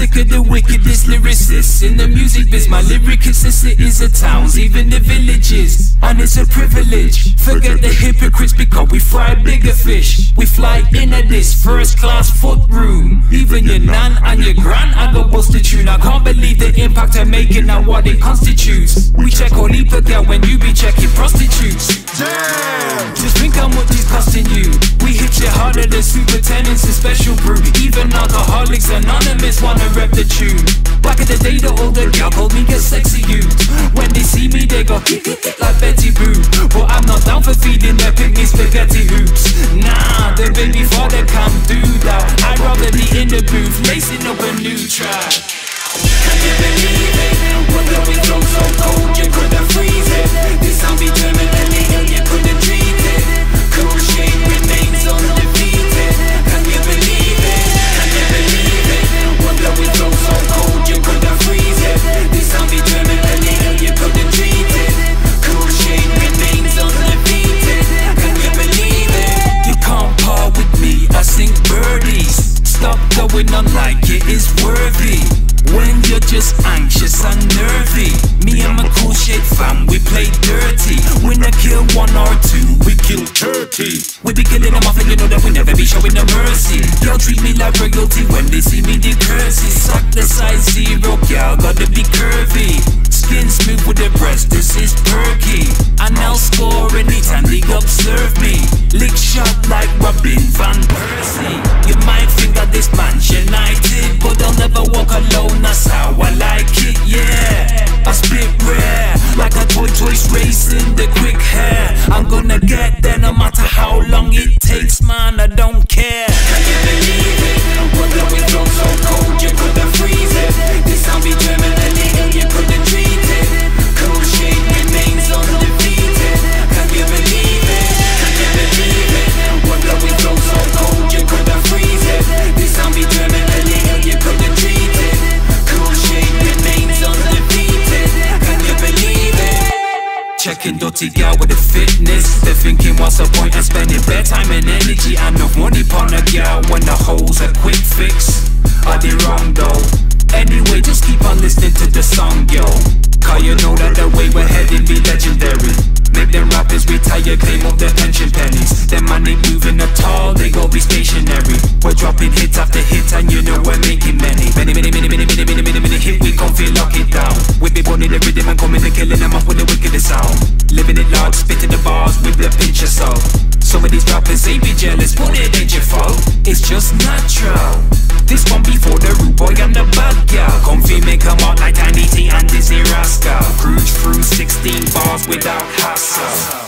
sick of the wickedest lyricists. In the music biz. My lyric is the the towns, even the villages. And it's a privilege. Forget the hypocrites because we fry bigger fish. We fly in at this first class foot room. Even your nan and your gran, I go bust the tune. I can't believe the impact I'm making and what it constitutes. We check all girl when you be checking alcoholics anonymous wanna rep the tune. Back in the day, the older girl called me a sexy youth. When they see me, they go like Betty Boo. But I'm not down for feeding their picnic spaghetti hoops. Nah, the baby father can't do that. I'd rather be in the booth, lacing up a new track. Can you believe it? We're blowing so cold you couldn't freeze it. This sound be terminally When you're just anxious and nervy, me and my cool shade fam, we play dirty. When I kill one or two, we kill thirty. We be killing them off, and you know that we never be showing no mercy. Y'all treat me like royalty when they see me, they curses. Suck the size zero, girl, gotta be curvy. Skin smooth with the breast, this is perky. And I'll score anytime they observe That's how I like it, yeah. I spit rare, like a toy toys racing the quick hare. I'm gonna get there no matter how long it takes, man. I don't care. Checking dirty girl with the fitness. They're thinking what's the point of spending bare time and energy and no money a girl when the hoes a quick fix. Are they wrong though? Anyway, just keep on listening to the song, yo. Cause you know that the way we're heading be legendary. Make them rappers retire, claim up their pension pennies. Them man ain't moving at all, they go be stationary. We're dropping hits after hits, and you know we're making many. Many, many, many, many, many, many, many, many hit, we can't feel lock it down. We be born in the rhythm and coming and killing them up with the wickedest sound. The salt. Some of these rappers they be jealous, but it ain't your fault. It's just natural. This one before the rude boy and the bad girl. Comfy make 'em out like Tiny T and Dizzee Rascal. Cruise through 16 bars without hassle.